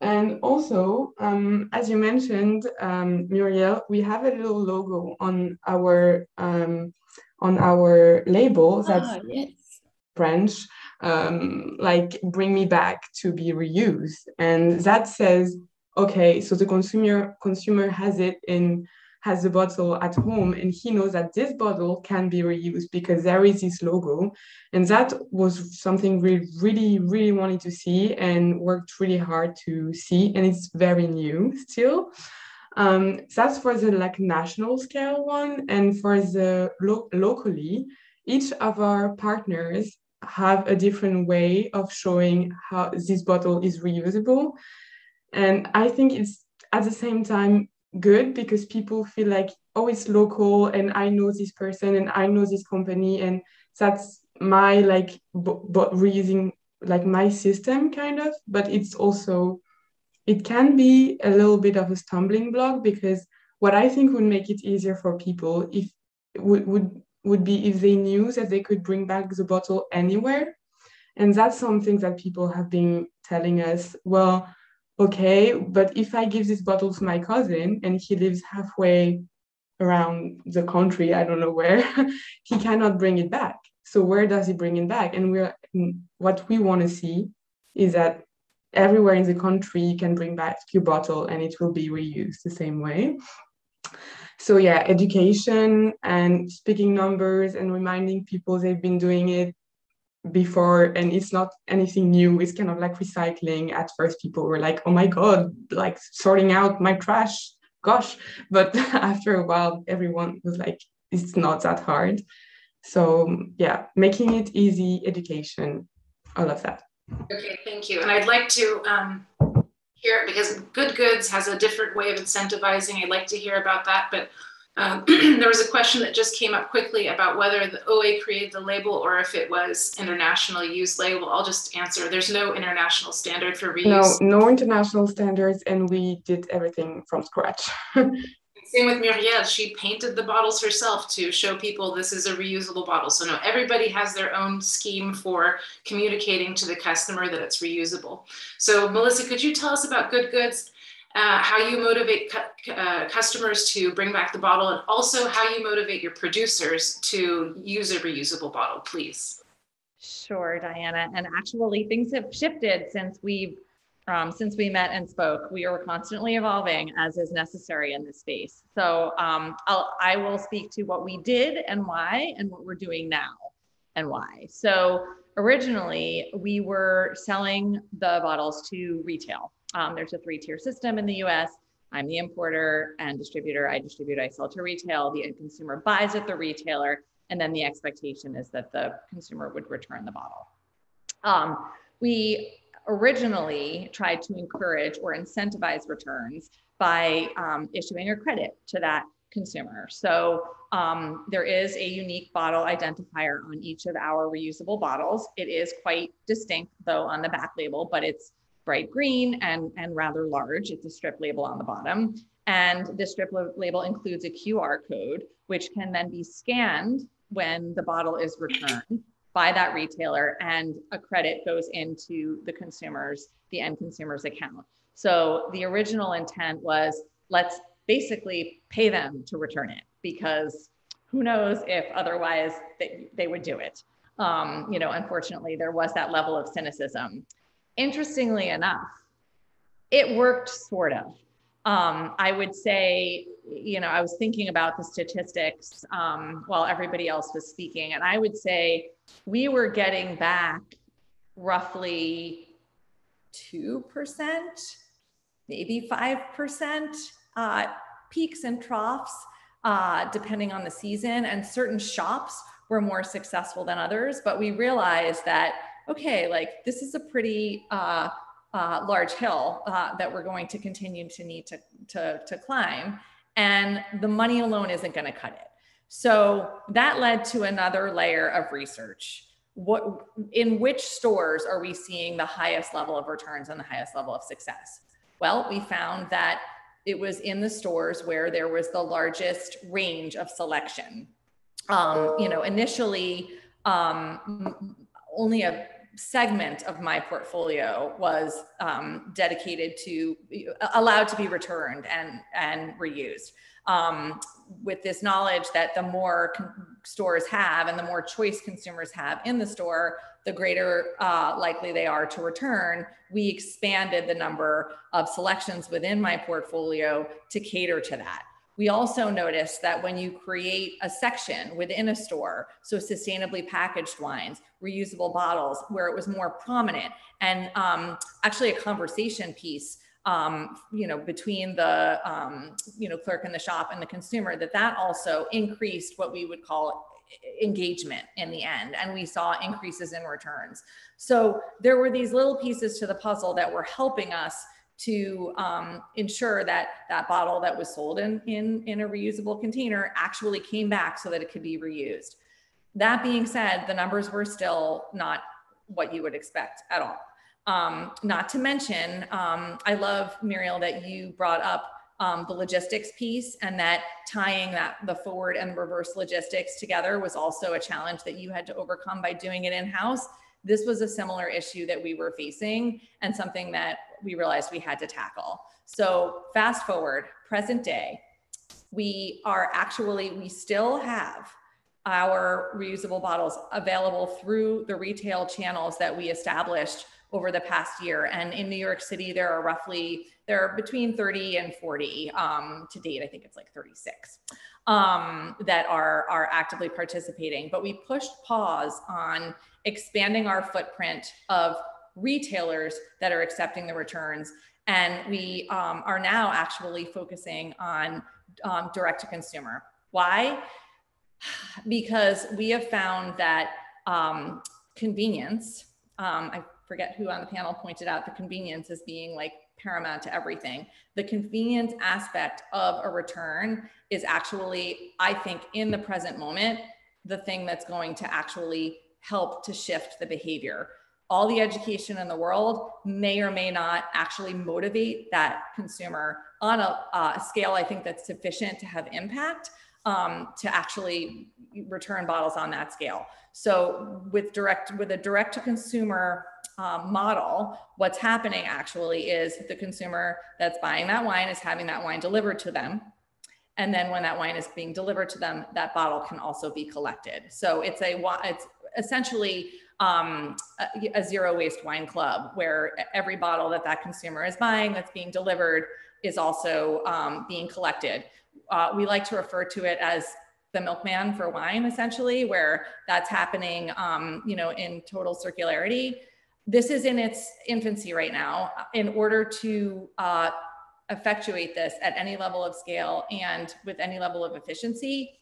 E: and also, um, as you mentioned, um, Muriel, we have a little logo on our um, on our label that's ah, yes. French, um, like "Bring me back to be reused," and that says, okay, so the consumer consumer has it in has a bottle at home and he knows that this bottle can be reused because there is this logo. And that was something we really, really wanted to see and worked really hard to see. And it's very new still. Um, that's for the like national scale one. And for the lo locally, each of our partners have a different way of showing how this bottle is reusable. And I think it's at the same time good because people feel like oh it's local and i know this person and i know this company and that's my like but reusing like my system kind of. But it's also it can be a little bit of a stumbling block because what i think would make it easier for people if would would would be if they knew that they could bring back the bottle anywhere. And that's something that people have been telling us well okay, but if I give this bottle to my cousin and he lives halfway around the country, I don't know where, he cannot bring it back. So where does he bring it back? And we're mm, what we want to see is that everywhere in the country you can bring back your bottle and it will be reused the same way. So yeah, education and speaking numbers and reminding people they've been doing it before and it's not anything new. It's kind of like recycling. At first people were like oh my god like sorting out my trash. Gosh. But after a while everyone was like it's not that hard. So yeah making it easy education all of that.
A: Okay thank you. And i'd like to um, hear because good goods has a different way of incentivizing. I'd like to hear about that but um, there was a question that just came up quickly about whether the Oé created the label or if it was international use label. I'll just answer. There's no international standard for reuse.
E: No, no international standards, and we did everything from scratch.
A: Same with Muriel. She painted the bottles herself to show people this is a reusable bottle. So no, everybody has their own scheme for communicating to the customer that it's reusable. So Melissa, could you tell us about Good Goods? Uh, how you motivate cu- uh, customers to bring back the bottle, and also how you motivate your producers to use a reusable bottle, please.
B: Sure, Diana. And actually, things have shifted since we've um, since we met and spoke. We are constantly evolving as is necessary in this space. So um, I'll, I will speak to what we did and why, and what we're doing now and why. So originally, we were selling the bottles to retail. Um, there's a three tier system in the US. I'm the importer and distributor. I distribute, I sell to retail. The end consumer buys at the retailer. And then the expectation is that the consumer would return the bottle. Um, we originally tried to encourage or incentivize returns by um, issuing a credit to that consumer. So um, there is a unique bottle identifier on each of our reusable bottles. It is quite distinct though on the back label, but it's bright green and, and rather large. It's a strip label on the bottom. And this strip label includes a QR code, which can then be scanned when the bottle is returned by that retailer and a credit goes into the consumer's, the end consumer's account. So the original intent was let's basically pay them to return it because who knows if otherwise they, they would do it. Um, you know, unfortunately, there was that level of cynicism interestingly enough, it worked sort of. Um, I would say, you know, I was thinking about the statistics um, while everybody else was speaking, and I would say we were getting back roughly 2%, maybe 5% uh, peaks and troughs, uh, depending on the season. And certain shops were more successful than others, but we realized that okay, like this is a pretty uh, uh, large hill uh, that we're going to continue to need to, to, to climb. And the money alone isn't going to cut it. So that led to another layer of research. what in which stores are we seeing the highest level of returns and the highest level of success? Well, we found that it was in the stores where there was the largest range of selection. Um, you know, initially, um, only a segment of my portfolio was um, dedicated to allowed to be returned and and reused. Um, with this knowledge that the more stores have and the more choice consumers have in the store the greater uh, likely they are to return. We expanded the number of selections within my portfolio to cater to that we also noticed that when you create a section within a store, so sustainably packaged wines, reusable bottles, where it was more prominent, and um, actually a conversation piece, um, you know, between the um, you know clerk in the shop and the consumer, that that also increased what we would call engagement in the end and we saw increases in returns. So there were these little pieces to the puzzle that were helping us to um, ensure that that bottle that was sold in, in, in a reusable container actually came back so that it could be reused. That being said, the numbers were still not what you would expect at all. Um, not to mention, um, I love Muriel that you brought up um, the logistics piece and that tying that the forward and reverse logistics together was also a challenge that you had to overcome by doing it in house this was a similar issue that we were facing and something that we realized we had to tackle. So fast forward, present day, we are actually, we still have our reusable bottles available through the retail channels that we established over the past year. And in New York City, there are roughly, there are between 30 and 40 um, to date. I think it's like 36 um, that are, are actively participating. But we pushed pause on expanding our footprint of retailers that are accepting the returns. And we um, are now actually focusing on um, direct to consumer. Why? Because we have found that um, convenience, um, I forget who on the panel pointed out the convenience as being like paramount to everything. The convenience aspect of a return is actually, I think, in the present moment, the thing that's going to actually help to shift the behavior. All the education in the world may or may not actually motivate that consumer on a, scale I think that's sufficient to have impact um, to actually return bottles on that scale. So with direct with a direct to consumer um, model, what's happening actually is the consumer that's buying that wine is having that wine delivered to them. And then when that wine is being delivered to them, that bottle can also be collected. So it's a it's essentially um, a, a, zero waste wine club where every bottle that that consumer is buying that's being delivered is also um, being collected. Uh, we like to refer to it as the milkman for wine, essentially, where that's happening, um, you know, in total circularity. This is in its infancy right now. In order to uh, effectuate this at any level of scale and with any level of efficiency,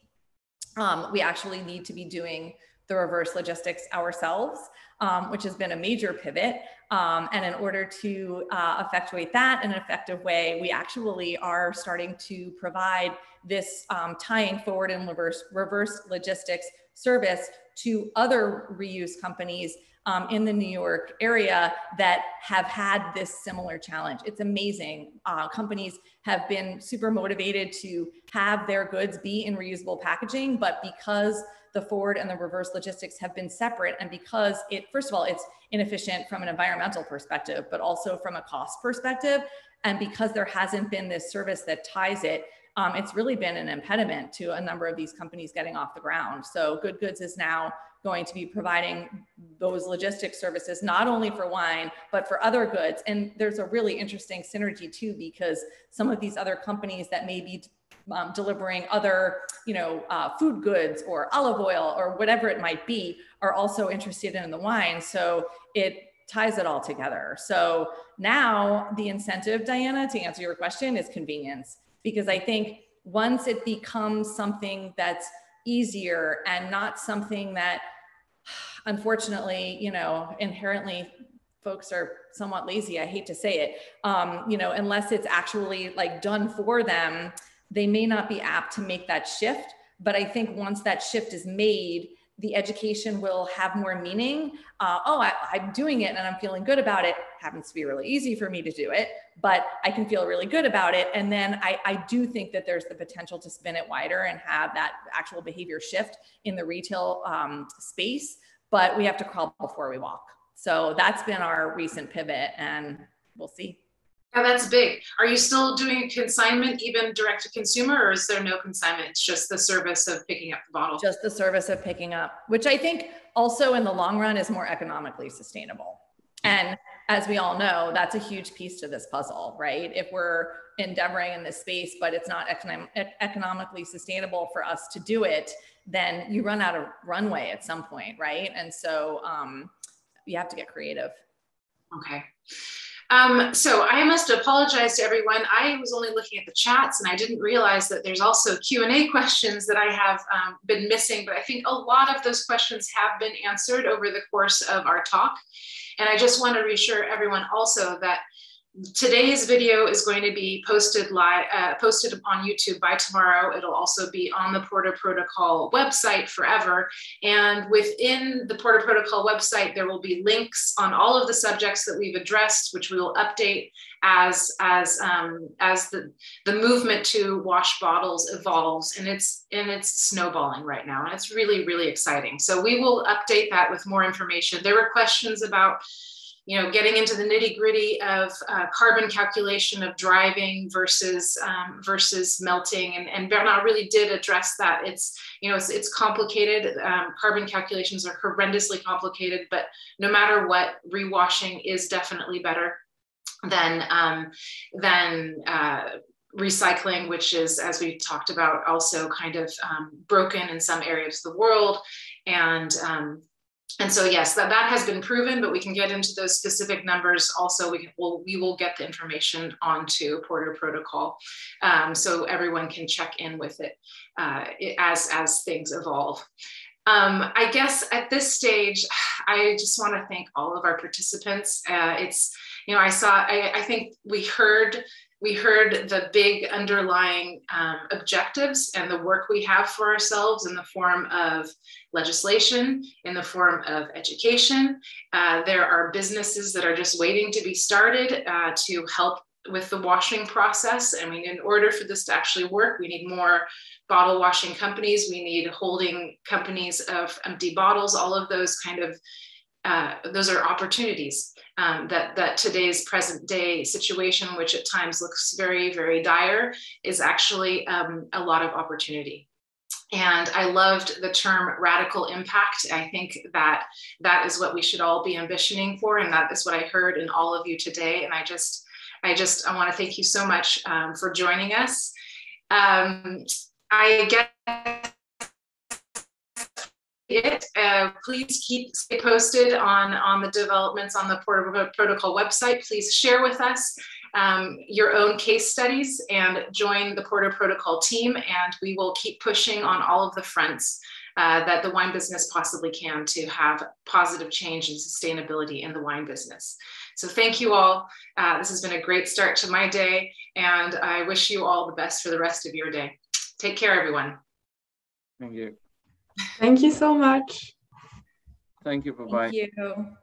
B: um, we actually need to be doing the reverse logistics ourselves, um, which has been a major pivot. Um, and in order to uh, effectuate that in an effective way, we actually are starting to provide this um, tying forward and reverse, reverse logistics service to other reuse companies um, in the New York area that have had this similar challenge. It's amazing. Uh, companies have been super motivated to have their goods be in reusable packaging, but because the forward and the reverse logistics have been separate and because it first of all it's inefficient from an environmental perspective but also from a cost perspective and because there hasn't been this service that ties it um, it's really been an impediment to a number of these companies getting off the ground so good goods is now going to be providing those logistics services not only for wine but for other goods and there's a really interesting synergy too because some of these other companies that may be um, delivering other, you know, uh, food goods or olive oil or whatever it might be are also interested in the wine. So it ties it all together. So now the incentive, Diana, to answer your question is convenience, because I think once it becomes something that's easier and not something that unfortunately, you know, inherently folks are somewhat lazy. I hate to say it, um, you know, unless it's actually like done for them, they may not be apt to make that shift. But I think once that shift is made, the education will have more meaning. Uh, oh, I, I'm doing it and I'm feeling good about it. Happens to be really easy for me to do it, but I can feel really good about it. And then I, I do think that there's the potential to spin it wider and have that actual behavior shift in the retail um, space. But we have to crawl before we walk. So that's been our recent pivot, and we'll see.
A: Yeah, that's big. Are you still doing consignment, even direct to consumer, or is there no consignment? It's just the service of picking up the bottle.
B: Just the service of picking up, which I think also in the long run is more economically sustainable. Hmm. And as we all know, that's a huge piece to this puzzle, right? If we're endeavoring in this space, but it's not econom- economically sustainable for us to do it, then you run out of runway at some point, right? And so um, you have to get creative.
A: Okay. Um, so I must apologize to everyone. I was only looking at the chats and I didn't realize that there's also Q&A questions that I have um, been missing, but I think a lot of those questions have been answered over the course of our talk. And I just want to reassure everyone also that today's video is going to be posted live, uh, posted on YouTube by tomorrow. It'll also be on the Porto Protocol website forever. And within the Porto Protocol website, there will be links on all of the subjects that we've addressed, which we will update as as um, as the the movement to wash bottles evolves, and it's and it's snowballing right now, and it's really really exciting. So we will update that with more information. There were questions about you know, getting into the nitty gritty of uh, carbon calculation of driving versus um, versus melting, and, and Bertrand really did address that. It's you know it's, it's complicated. Um, carbon calculations are horrendously complicated, but no matter what, rewashing is definitely better than um, than uh, recycling, which is, as we talked about, also kind of um, broken in some areas of the world, and um, and so yes, that, that has been proven, but we can get into those specific numbers. Also, we can we'll, we will get the information onto Porto Protocol, um, so everyone can check in with it, uh, it as as things evolve. Um, I guess at this stage, I just want to thank all of our participants. Uh, it's you know I saw I, I think we heard we heard the big underlying um, objectives and the work we have for ourselves in the form of legislation, in the form of education. Uh, there are businesses that are just waiting to be started uh, to help with the washing process. I mean, in order for this to actually work, we need more bottle washing companies, we need holding companies of empty bottles, all of those kind of uh, those are opportunities um, that that today's present day situation, which at times looks very very dire, is actually um, a lot of opportunity. And I loved the term radical impact. I think that that is what we should all be ambitioning for, and that is what I heard in all of you today. And I just, I just, I want to thank you so much um, for joining us. Um, I get it. Uh, please keep stay posted on, on the developments on the Porto Protocol website. Please share with us um, your own case studies and join the Porto Protocol team. And we will keep pushing on all of the fronts uh, that the wine business possibly can to have positive change and sustainability in the wine business. So thank you all. Uh, this has been a great start to my day, and I wish you all the best for the rest of your day. Take care, everyone.
D: Thank you.
E: Thank you so much.
D: Thank you. Bye bye.
B: Thank you.